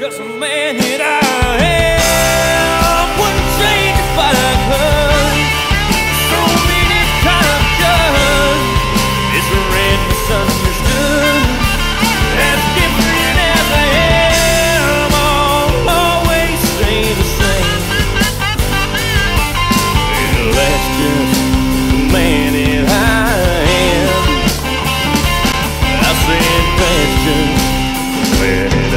Cause the man that I am wouldn't change if I could. So many times done, it's red misunderstood. As different as I am, I'll always stay the same. And that's just the man that I am. I said that's just the man